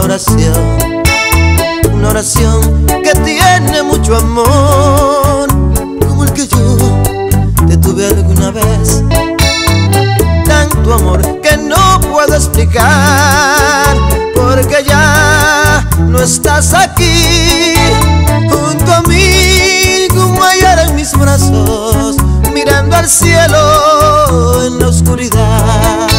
una oración, una oración que tiene mucho amor, como el que yo te tuve alguna vez. Tanto amor que no puedo explicar, porque ya no estás aquí junto a mí, como ayer en mis brazos, mirando al cielo en la oscuridad.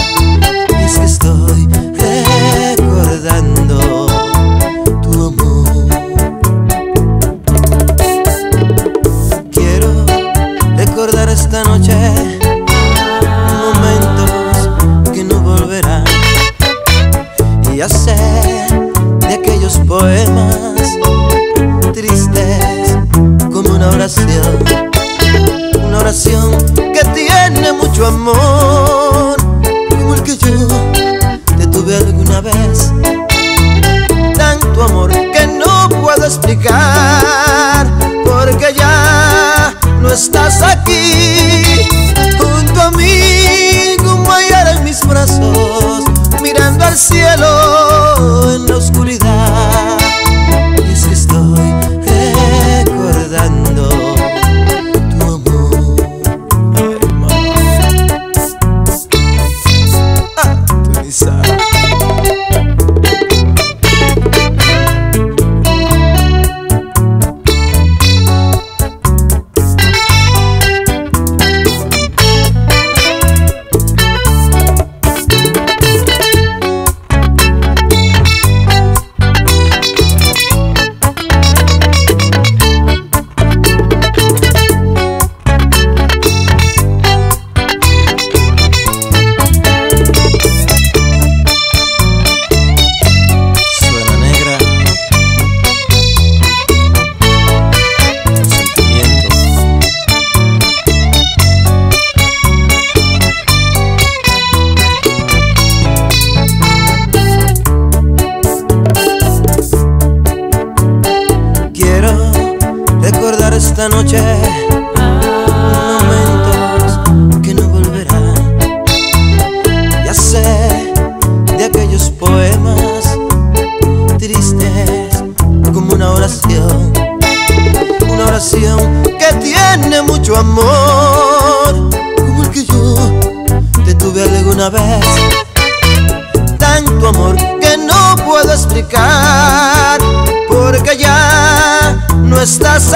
Ya sé de aquellos poemas tristes como una oración una oración que tiene mucho amor como el que yo te tuve alguna vez. Tanto amor que no puedo explicar porque ya no estás inside. Esta noche. Momentos que no volverán. Ya sé de aquellos poemas tristes como una oración, una oración que tiene mucho amor, como el que yo te tuve alguna vez, tanto amor que no puedo explicar, porque ya no estás